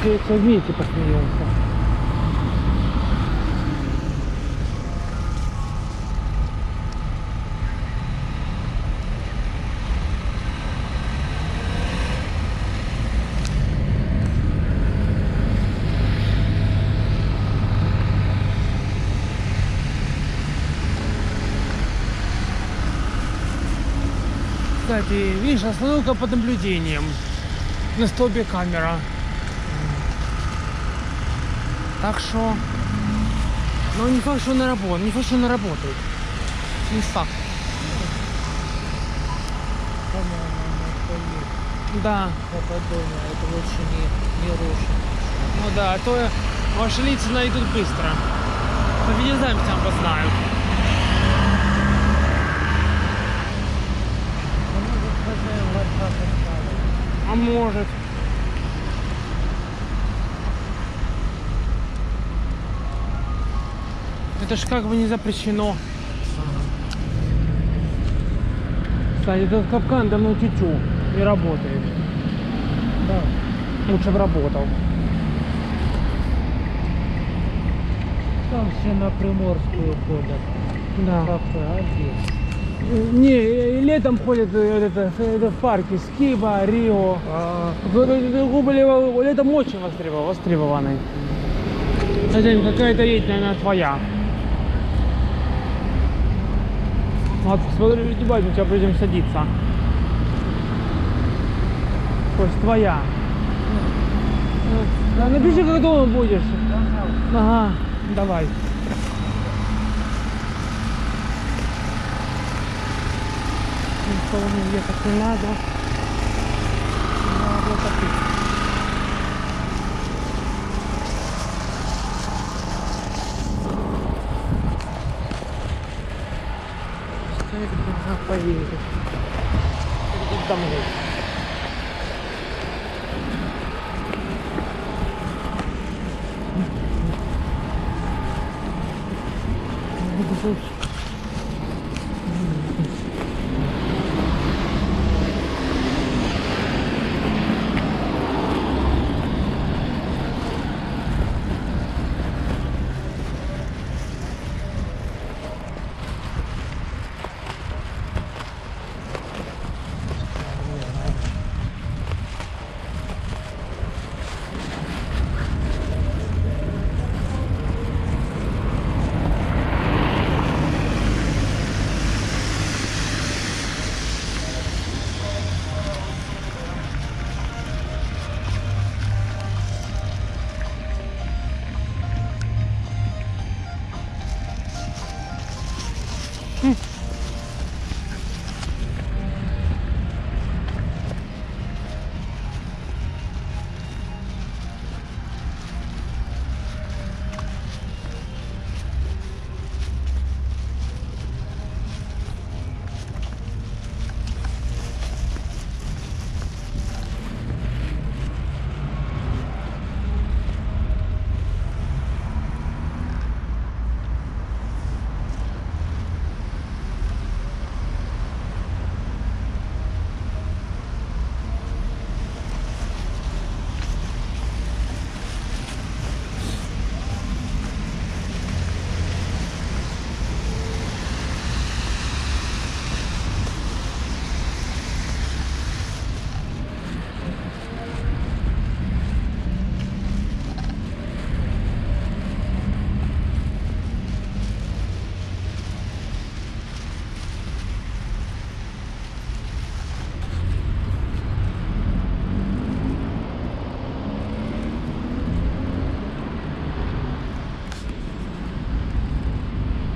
все вместе посмеемся. Кстати, видишь, остановка под наблюдением. На столбе камера. Так что... Ну, не факт, что она работает. Не факт, что она работает. Не факт. Да. Подумал, это лучше не, не рушить. Ну да, а то ваши лица найдут быстро. По видеозаписям познают. А может. Это ж как бы не запрещено. Кстати, этот капкан давно тютю не работает. Да. Лучше бы работал. Там все на Приморскую ходят. Да. Кафе, а здесь? Не, и летом ходят э, это, это в парке Скиба, Рио. А, летом очень востребован, востребованный. Хозяин, какая-то едет, наверное, твоя. Вот, смотри, ебать, мы тебя будем садиться. То есть твоя. Да, напиши, как дома будешь. Ага, давай. Никого не ехать не надо. Надо топить. Она поедет. Идет домой. Буду